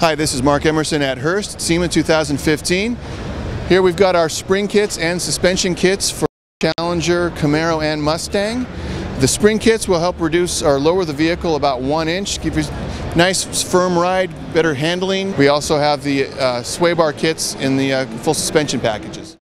Hi, this is Mark Emerson at Hurst, SEMA 2015. Here we've got our spring kits and suspension kits for Challenger, Camaro, and Mustang. The spring kits will help reduce or lower the vehicle about one inch, give you nice firm ride, better handling. We also have the uh, sway bar kits in the uh, full suspension packages.